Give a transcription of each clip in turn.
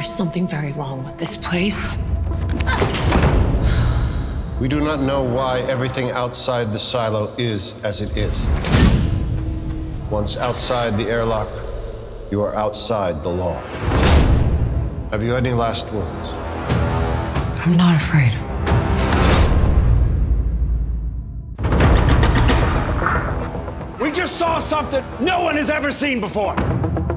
There's something very wrong with this place. We do not know why everything outside the silo is as it is. Once outside the airlock, you are outside the law. Have you any last words? I'm not afraid. We just saw something no one has ever seen before.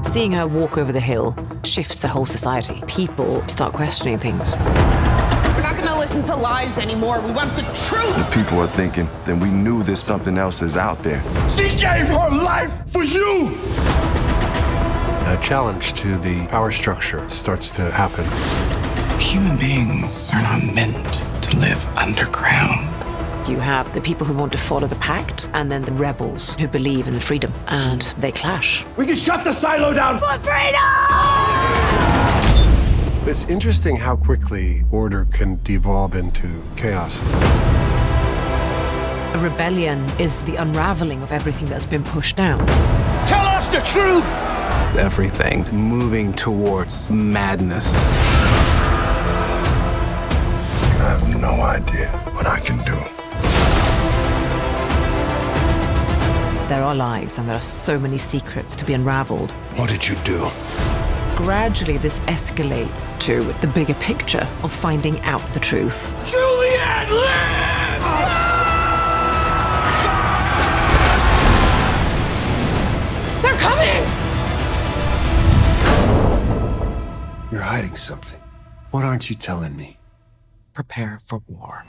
Seeing her walk over the hill shifts the whole society. People start questioning things. We're not gonna listen to lies anymore. We want the truth. The people are thinking, then we knew there's something else is out there. She gave her life for you. A challenge to the power structure starts to happen. Human beings are not meant to live underground. You have the people who want to follow the pact, and then the rebels who believe in the freedom, and they clash. We can shut the silo down. For freedom! It's interesting how quickly order can devolve into chaos. A rebellion is the unraveling of everything that's been pushed down. Tell us the truth. Everything's moving towards madness. I have no idea what I can There are lies, and there are so many secrets to be unraveled. What did you do? Gradually, this escalates to the bigger picture of finding out the truth. Juliette lives. They're coming! You're hiding something. What aren't you telling me? Prepare for war.